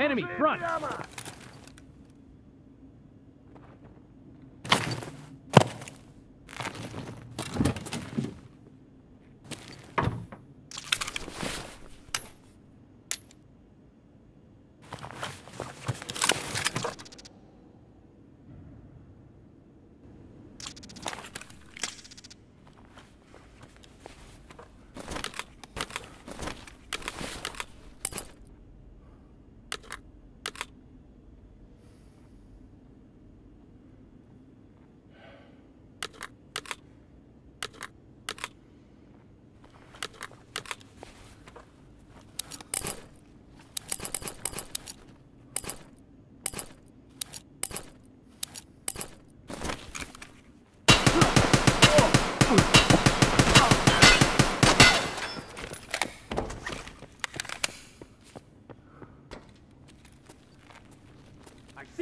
Enemy, front!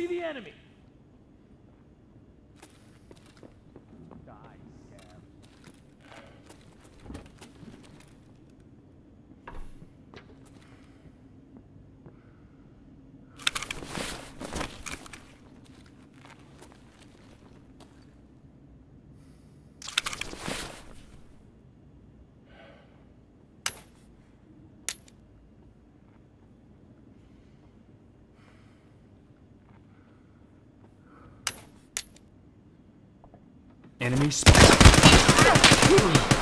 The enemy! Enemy spotted.